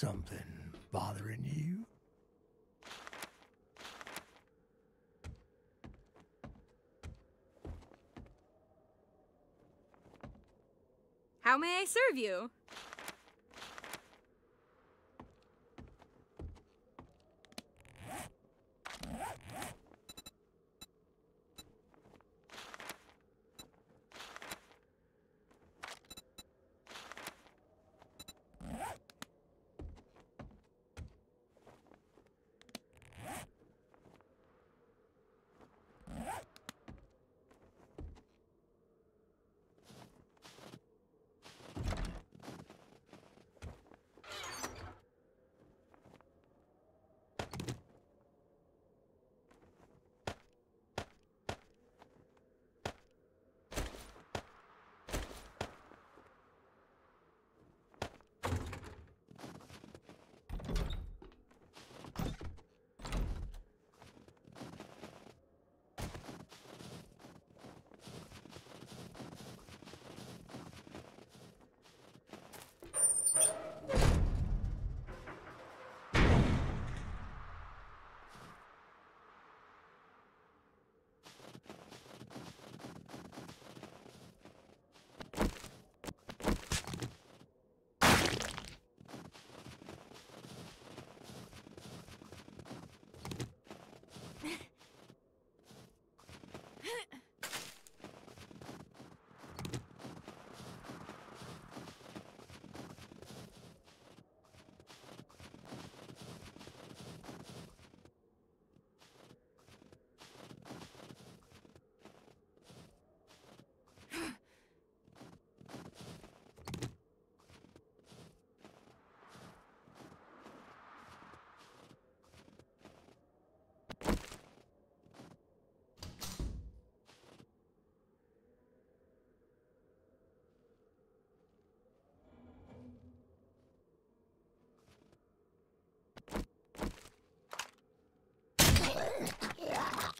Something bothering you? How may I serve you? Yeah.